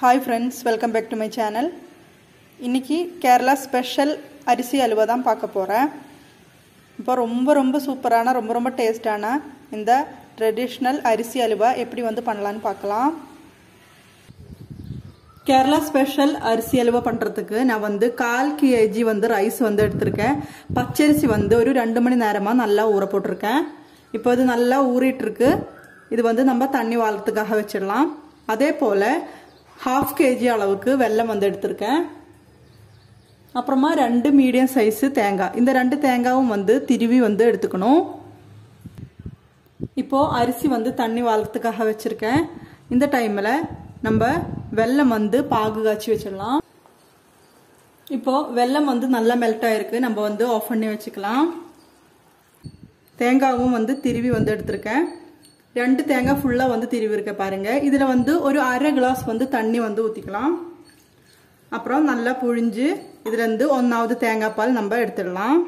Hi friends welcome back to my channel இன்றைக்கி Kerala special அரிசி Alva தான் பார்க்க போகிறேன் இப்போ ரொம்ப ரொம்ப சூப்பரான ரொம்ப ரொம்ப டேஸ்டான இந்த ட்ரெடிஷ்னல் அரிசி அலுவா எப்படி வந்து பண்ணலான்னு பார்க்கலாம். கேரளா ஸ்பெஷல் அரிசி அலுவா பண்ணுறதுக்கு நான் வந்து கால் கேஜி வந்து ரைஸ் வந்து எடுத்திருக்கேன். பச்சரிசி வந்து ஒரு ரெண்டு மணி நேரமாக நல்லா ஊற போட்டிருக்கேன். இப்போ இது நல்லா ஊறிட்டுருக்கு இது வந்து நம்ம தண்ணி வாழ்கிறதுக்காக வச்சிடலாம். அதே போல் ஹாஃப் கேஜி அளவுக்கு வெல்லம் வந்து எடுத்திருக்கேன். அப்புறமா ரெண்டு மீடியம் சைஸு தேங்காய். இந்த ரெண்டு தேங்காயும் வந்து திருவி வந்து எடுத்துக்கணும். இப்போது அரிசி வந்து தண்ணி வளர்த்துக்காக வச்சுருக்கேன். இந்த டைமில் நம்ம வெல்லம் வந்து பாகு காய்ச்சி வச்சிடலாம். இப்போது வெல்லம் வந்து நல்லா மெல்ட் ஆயிருக்கு. நம்ம வந்து ஆஃப் பண்ணி வச்சுக்கலாம். தேங்காவும் வந்து திருவி வந்து எடுத்திருக்கேன். ரெண்டு தேங்காய் ஃபுல்லாக வந்து திருவி இருக்க பாருங்க. இதில் வந்து ஒரு அரை கிளாஸ் வந்து தண்ணி வந்து ஊற்றிக்கலாம் அப்புறம் நல்லா புழிஞ்சு இதுலேருந்து ஒன்றாவது தேங்காய் பால் நம்ம எடுத்துடலாம்.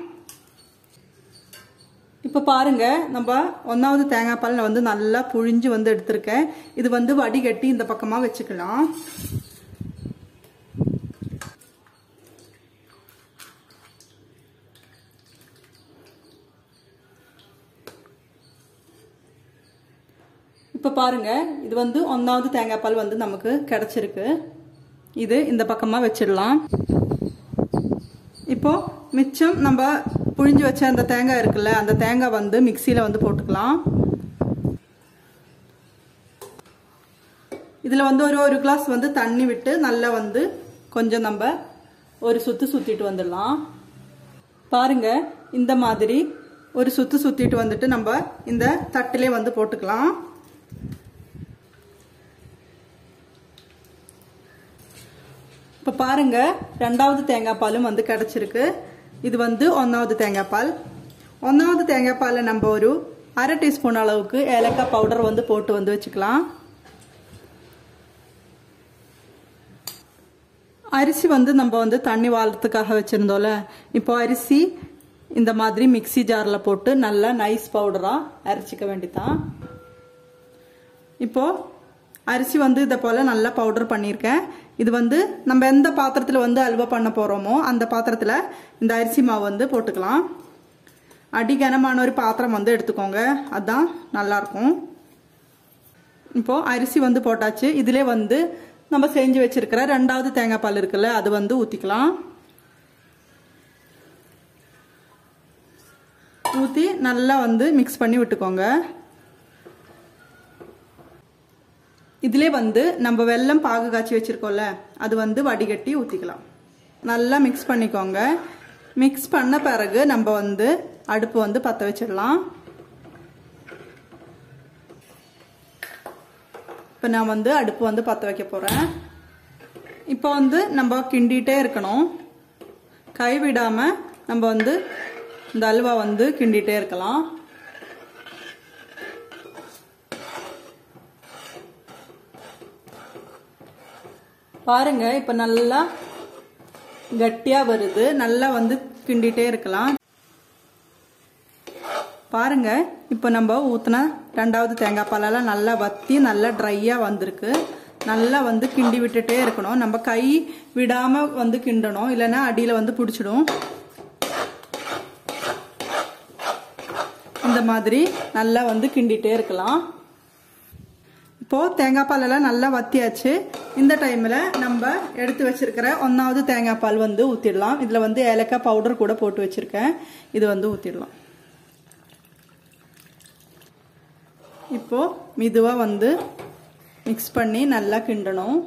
இப்போ பாருங்க நம்ம ஒன்றாவது தேங்காய் பால் வந்து நல்லா புழிஞ்சு வந்து எடுத்திருக்கேன். இது வந்து வடிகட்டி இந்த பக்கமாக வச்சுக்கலாம். இப்போ பாருங்க இது வந்து ஒன்றாவது தேங்காய் பால் வந்து நமக்கு கிடச்சிருக்கு. இது இந்த பக்கமாக வச்சிடலாம். இப்போ மிச்சம் நம்ம புழிஞ்சு வச்ச அந்த தேங்காய் இருக்குல்ல அந்த தேங்காய் வந்து மிக்சியில் வந்து போட்டுக்கலாம். இதில் வந்து ஒரு ஒரு கிளாஸ் வந்து தண்ணி விட்டு நல்லா வந்து கொஞ்சம் நம்ம ஒரு சுற்று சுற்றிட்டு வந்துடலாம். பாருங்க இந்த மாதிரி ஒரு சுற்று சுற்றிட்டு வந்துட்டு நம்ம இந்த தட்டிலே வந்து போட்டுக்கலாம். இப்போ பாருங்க ரெண்டாவது தேங்காய் பாலும் வந்து கிடச்சிருக்கு. இது வந்து ஒன்றாவது தேங்காய் பால். ஒன்றாவது தேங்காய் பாலை நம்ம ஒரு அரை டீஸ்பூன் அளவுக்கு ஏலக்காய் பவுடர் வந்து போட்டு வந்து வச்சுக்கலாம். அரிசி வந்து நம்ம வந்து தண்ணி வாழறதுக்காக வச்சுருந்தோம்ல இப்போ அரிசி இந்த மாதிரி மிக்சி ஜாரில் போட்டு நல்லா நைஸ் பவுடராக அரைச்சிக்க வேண்டிதான் இப்போது அரிசி வந்து இதை போல் நல்லா பவுடர் பண்ணியிருக்கேன். இது வந்து நம்ம எந்த பாத்திரத்தில் வந்து அல்வா பண்ண போகிறோமோ அந்த பாத்திரத்தில் இந்த அரிசி மாவு வந்து போட்டுக்கலாம். அடி கனமான ஒரு பாத்திரம் வந்து எடுத்துக்கோங்க. அதுதான் நல்லாயிருக்கும் இப்போது அரிசி வந்து போட்டாச்சு. இதிலே வந்து நம்ம செஞ்சு வச்சுருக்கிற ரெண்டாவது தேங்காய் பால் இருக்குல்ல அது வந்து ஊற்றிக்கலாம் ஊற்றி நல்லா வந்து மிக்ஸ் பண்ணி விட்டுக்கோங்க. இதிலே வந்து நம்ம வெல்லம் பாகு காய்ச்சி வச்சுருக்கோம்ல அது வந்து வடிகட்டி ஊற்றிக்கலாம் நல்லா மிக்ஸ் பண்ணிக்கோங்க. மிக்ஸ் பண்ண பிறகு நம்ம வந்து அடுப்பு வந்து பற்ற வச்சிடலாம். இப்போ நான் வந்து அடுப்பு வந்து பற்ற வைக்க போகிறேன் இப்போ வந்து நம்ம கிண்டிகிட்டே இருக்கணும். கைவிடாமல் நம்ம வந்து இந்த அல்வா வந்து கிண்டிகிட்டே இருக்கலாம். பாருங்க இப்போ நல்லா கட்டியாக வருது. நல்லா வந்து கிண்டிகிட்டே இருக்கலாம். பாருங்க இப்போ நம்ம ஊற்றின ரெண்டாவது தேங்காய் பாலெல்லாம் நல்லா வத்தி நல்லா ட்ரையாக வந்திருக்கு. நல்லா வந்து கிண்டி விட்டுட்டே இருக்கணும். நம்ம கை விடாமல் வந்து கிண்டணும். இல்லைன்னா அடியில் வந்து பிடிச்சிடும். இந்த மாதிரி நல்லா வந்து கிண்டிகிட்டே இருக்கலாம். இப்போது தேங்காய் பாலெல்லாம் நல்லா வத்தியாச்சு. இந்த டைமில் நம்ம எடுத்து வச்சிருக்கிற ஒன்றாவது தேங்காய் பால் வந்து ஊற்றிடலாம் இதில் வந்து ஏலக்காய் பவுடர் கூட போட்டு வச்சுருக்கேன். இது வந்து ஊற்றிடலாம் இப்போது மெதுவாக வந்து மிக்ஸ் பண்ணி நல்லா கிண்டணும்.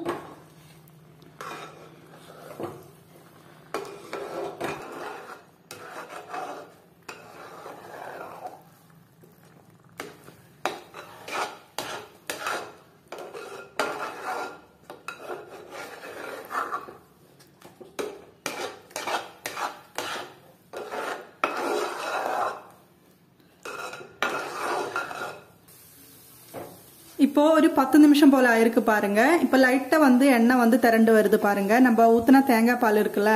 இப்போ ஒரு பத்து நிமிஷம் போல ஆயிருக்கு பாருங்க. இப்போ லைட்டா வந்து எண்ணெய் வந்து திரண்டு வருது பாருங்க. நம்ம ஊத்தின தேங்காய் பால் இருக்குல்ல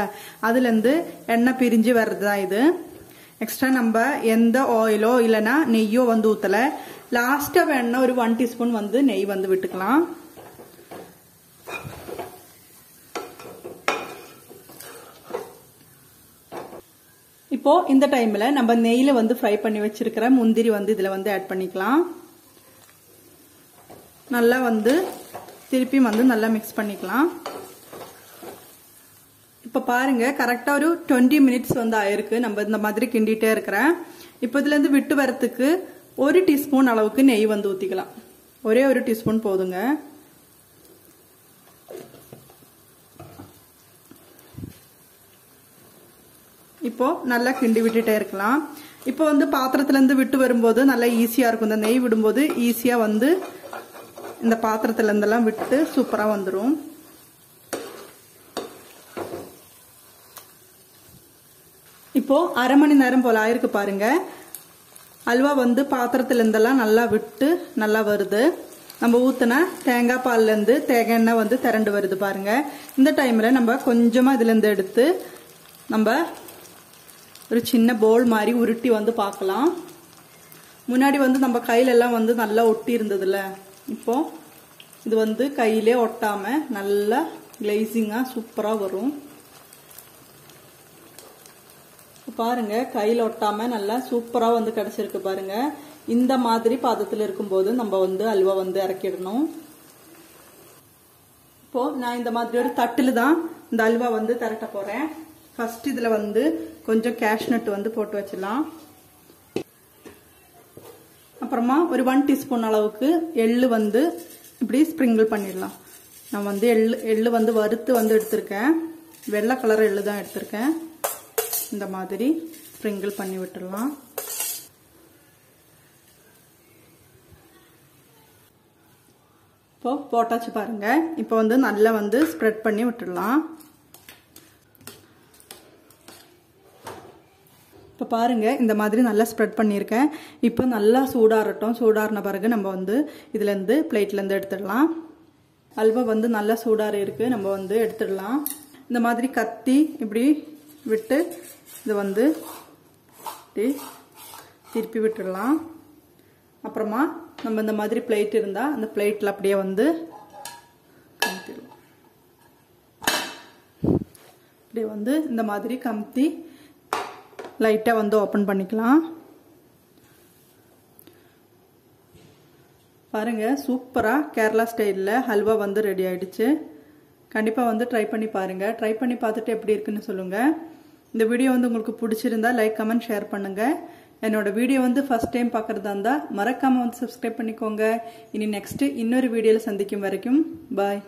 அதுல இருந்து எண்ணெய் பிரிஞ்சு வர்றதுதான் இது. எக்ஸ்ட்ரா நம்ம எந்த ஆயிலோ இல்லைன்னா நெய்யோ வந்து ஊத்தல. லாஸ்டா வேணா ஒரு ஒன் டீஸ்பூன் வந்து நெய் வந்து விட்டுக்கலாம். இப்போ இந்த டைம்ல நம்ம நெய்யில வந்து ஃப்ரை பண்ணி வச்சிருக்கிற முந்திரி வந்து இதுல வந்து ஆட் பண்ணிக்கலாம். நல்லா வந்து திருப்பி வந்து நல்லா மிக்ஸ் பண்ணிக்கலாம். இப்போ பாருங்க கரெக்டாக ஒரு டுவெண்ட்டி மினிட்ஸ் வந்து ஆயிருக்கு. நம்ம இந்த மாதிரி கிண்டிகிட்டே இருக்கிறேன். இப்போ இதுலேருந்து விட்டு வரத்துக்கு ஒரு டீஸ்பூன் அளவுக்கு நெய் வந்து ஊற்றிக்கலாம் ஒரே ஒரு டீஸ்பூன் போதுங்க. இப்போ நல்லா கிண்டி விட்டுட்டே இருக்கலாம். இப்போ வந்து பாத்திரத்துலேருந்து விட்டு வரும்போது நல்லா ஈஸியாக இருக்கும். இந்த நெய் விடும்போது ஈஸியாக வந்து இந்த பாத்திரத்துல இருந்தெல்லாம் விட்டு சூப்பரா வந்துடும் இப்போ அரை மணி நேரம் போல ஆயிருக்கு பாருங்க. அல்வா வந்து பாத்திரத்துல இருந்தெல்லாம் நல்லா விட்டு நல்லா வருது. நம்ம ஊற்றினா தேங்காய் பால்ல இருந்து தேங்காய் எண்ணெய் வந்து திரண்டு வருது பாருங்க. இந்த டைம்ல நம்ம கொஞ்சமா இதுல இருந்து எடுத்து நம்ம ஒரு சின்ன போல் மாதிரி உருட்டி வந்து பார்க்கலாம். முன்னாடி வந்து நம்ம கையில எல்லாம் வந்து நல்லா ஒட்டி இருந்ததுல இப்போ இது வந்து கையிலே ஒட்டாம நல்லா கிளேசிங்கா சூப்பரா வரும். பாருங்க கையில ஒட்டாம நல்லா சூப்பரா வந்து கிடைச்சிருக்கு பாருங்க. இந்த மாதிரி பாதத்துல இருக்கும்போது நம்ம வந்து அல்வா வந்து இறக்கிடணும். இப்போ நான் இந்த மாதிரி ஒரு தட்டில் தான் இந்த அல்வா வந்து திரட்ட போறேன். ஃபர்ஸ்ட் இதுல வந்து கொஞ்சம் கேஷ்நட் வந்து போட்டு வச்சிடலாம். அப்புறமா ஒரு ஒன் டீஸ்பூன் அளவுக்கு எள்ளு வந்து இப்படி ஸ்ப்ரிங்கிள் பண்ணிடலாம். நான் வந்து எள்ளு எள்ளு வந்து வறுத்து வந்து எடுத்திருக்கேன். வெள்ளை கலர் எள்ளு தான் எடுத்திருக்கேன். இந்த மாதிரி ஸ்ப்ரிங்கிள் பண்ணி விட்டுடலாம். இப்போ போட்டாச்சு பாருங்கள் இப்போ வந்து நல்லா வந்து ஸ்ப்ரெட் பண்ணி விட்டுடலாம். இப்போ பாருங்கள் இந்த மாதிரி நல்லா ஸ்ப்ரெட் பண்ணியிருக்கேன். இப்போ நல்லா சூடாரட்டும் சூடாறின பிறகு நம்ம வந்து இதுலேருந்து பிளேட்லேருந்து எடுத்துடலாம். அல்வா வந்து நல்லா சூடாறு இருக்குது நம்ம வந்து எடுத்துடலாம். இந்த மாதிரி கத்தி இப்படி விட்டு இது வந்து இப்படி திருப்பி விட்டுடலாம். அப்புறமா நம்ம இந்த மாதிரி பிளேட் இருந்தால் அந்த பிளேட்டில் அப்படியே வந்து கமுத்திடலாம். அப்படியே வந்து இந்த மாதிரி கமுத்தி லைட்டாக வந்து ஓப்பன் பண்ணிக்கலாம். பாருங்க சூப்பராக கேரளா ஸ்டைலில் ஹல்வா வந்து ரெடி ஆகிடுச்சு கண்டிப்பாக வந்து ட்ரை பண்ணி பாருங்கள் ட்ரை பண்ணி பார்த்துட்டு எப்படி இருக்குன்னு சொல்லுங்கள் இந்த வீடியோ வந்து உங்களுக்கு பிடிச்சிருந்தா லைக் கமெண்ட் ஷேர் பண்ணுங்கள் என்னோட வீடியோ வந்து ஃபர்ஸ்ட் டைம் பார்க்குறதா இருந்தால் மறக்காமல் வந்து சப்ஸ்கிரைப் பண்ணிக்கோங்க. இனி நெக்ஸ்ட்டு இன்னொரு வீடியோவில் சந்திக்கும் வரைக்கும் பாய்